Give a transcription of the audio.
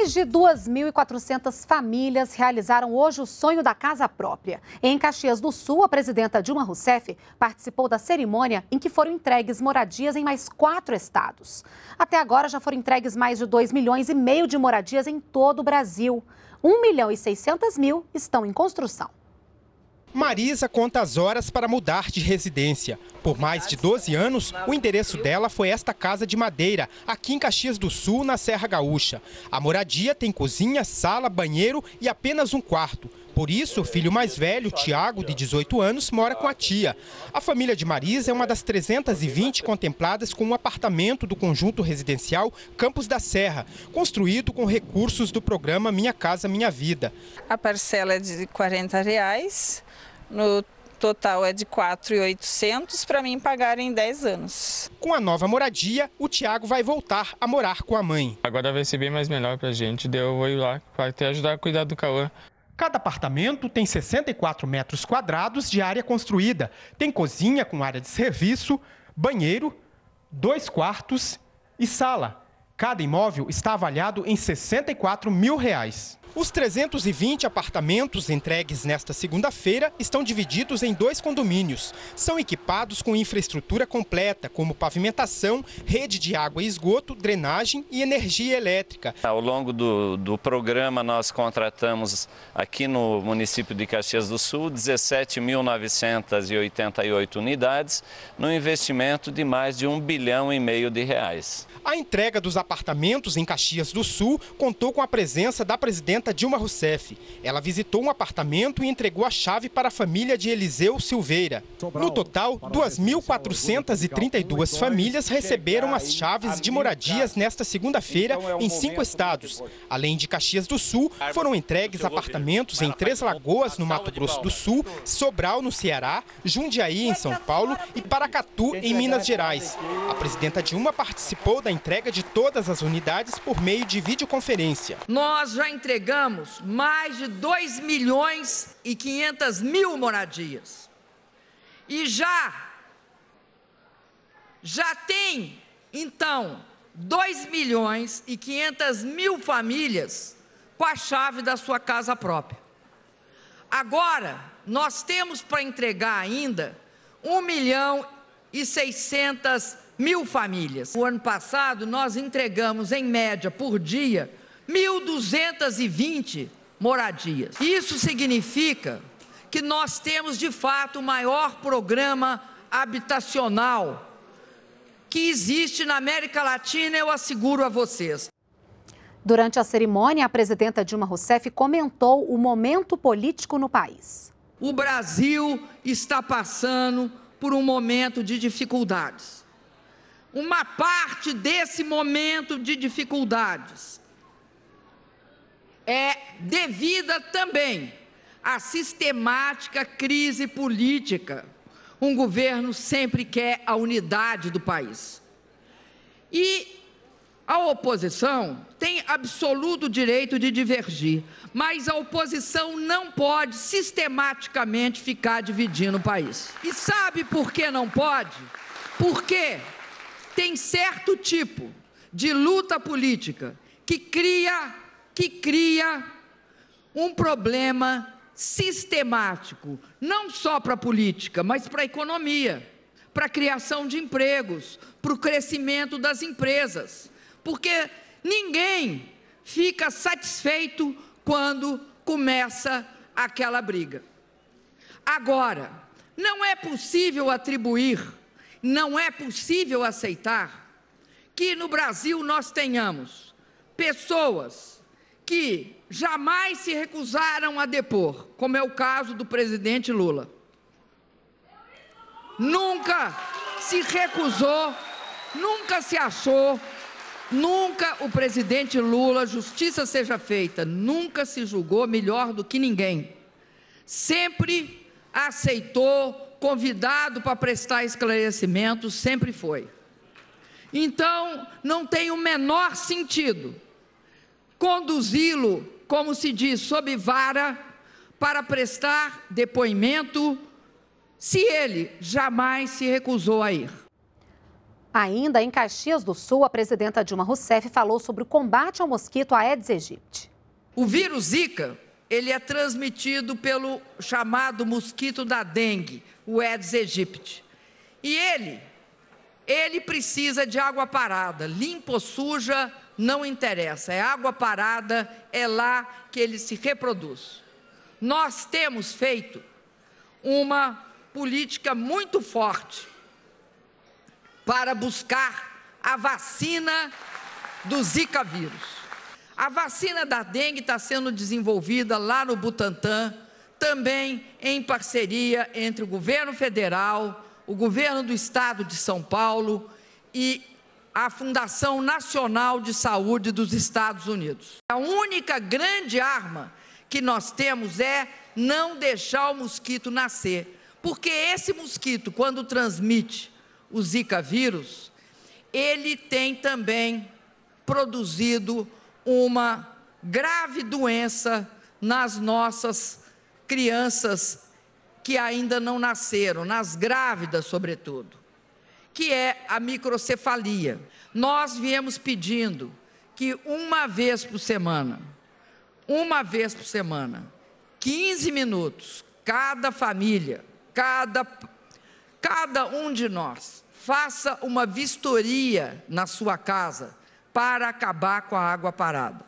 Mais de 2.400 famílias realizaram hoje o sonho da casa própria. Em Caxias do Sul, a presidenta Dilma Rousseff participou da cerimônia em que foram entregues moradias em mais quatro estados. Até agora já foram entregues mais de 2 milhões e meio de moradias em todo o Brasil. 1 milhão e 600 mil estão em construção. Marisa conta as horas para mudar de residência. Por mais de 12 anos, o endereço dela foi esta casa de madeira, aqui em Caxias do Sul, na Serra Gaúcha. A moradia tem cozinha, sala, banheiro e apenas um quarto. Por isso, o filho mais velho, Tiago, de 18 anos, mora com a tia. A família de Marisa é uma das 320 contempladas com um apartamento do conjunto residencial Campos da Serra, construído com recursos do programa Minha Casa Minha Vida. A parcela é de 40 reais no total é de 4.800 para mim pagar em 10 anos. Com a nova moradia, o Tiago vai voltar a morar com a mãe. Agora vai ser bem mais melhor para a gente, daí eu vou ir lá para até ajudar a cuidar do Cauã. Cada apartamento tem 64 metros quadrados de área construída. Tem cozinha com área de serviço, banheiro, dois quartos e sala. Cada imóvel está avaliado em 64 mil reais. Os 320 apartamentos entregues nesta segunda-feira estão divididos em dois condomínios. São equipados com infraestrutura completa, como pavimentação, rede de água e esgoto, drenagem e energia elétrica. Ao longo do, do programa, nós contratamos aqui no município de Caxias do Sul 17.988 unidades, no investimento de mais de um bilhão e meio de reais. A entrega dos apartamentos em Caxias do Sul contou com a presença da presidenta Dilma Rousseff. Ela visitou um apartamento e entregou a chave para a família de Eliseu Silveira. No total, 2.432 famílias receberam as chaves de moradias nesta segunda-feira em cinco estados. Além de Caxias do Sul, foram entregues apartamentos em Três Lagoas, no Mato Grosso do Sul, Sobral, no Ceará, Jundiaí, em São Paulo e Paracatu, em Minas Gerais. A presidenta Dilma participou da entrega de todas as unidades por meio de videoconferência. Nós já entregamos mais de 2 milhões e 500 mil moradias. E já, já tem, então, 2 milhões e 500 mil famílias com a chave da sua casa própria. Agora, nós temos para entregar ainda 1 milhão e 600 mil famílias. O ano passado, nós entregamos, em média, por dia, 1.220 moradias. Isso significa que nós temos, de fato, o maior programa habitacional que existe na América Latina, eu asseguro a vocês. Durante a cerimônia, a presidenta Dilma Rousseff comentou o momento político no país. O Brasil está passando por um momento de dificuldades. Uma parte desse momento de dificuldades é devida também à sistemática crise política. Um governo sempre quer a unidade do país. E a oposição tem absoluto direito de divergir, mas a oposição não pode sistematicamente ficar dividindo o país. E sabe por que não pode? Porque tem certo tipo de luta política que cria, que cria um problema sistemático, não só para a política, mas para a economia, para a criação de empregos, para o crescimento das empresas porque ninguém fica satisfeito quando começa aquela briga. Agora, não é possível atribuir, não é possível aceitar que no Brasil nós tenhamos pessoas que jamais se recusaram a depor, como é o caso do presidente Lula. Nunca se recusou, nunca se achou Nunca o presidente Lula, justiça seja feita, nunca se julgou melhor do que ninguém. Sempre aceitou, convidado para prestar esclarecimento, sempre foi. Então, não tem o menor sentido conduzi-lo, como se diz, sob vara, para prestar depoimento, se ele jamais se recusou a ir. Ainda em Caxias do Sul, a presidenta Dilma Rousseff falou sobre o combate ao mosquito Aedes aegypti. O vírus Zika, ele é transmitido pelo chamado mosquito da dengue, o Aedes aegypti. E ele, ele precisa de água parada, limpa ou suja, não interessa, é água parada, é lá que ele se reproduz. Nós temos feito uma política muito forte para buscar a vacina do Zika vírus. A vacina da dengue está sendo desenvolvida lá no Butantan, também em parceria entre o governo federal, o governo do estado de São Paulo e a Fundação Nacional de Saúde dos Estados Unidos. A única grande arma que nós temos é não deixar o mosquito nascer, porque esse mosquito, quando transmite o Zika vírus, ele tem também produzido uma grave doença nas nossas crianças que ainda não nasceram, nas grávidas, sobretudo, que é a microcefalia. Nós viemos pedindo que uma vez por semana, uma vez por semana, 15 minutos, cada família, cada, cada um de nós, faça uma vistoria na sua casa para acabar com a água parada.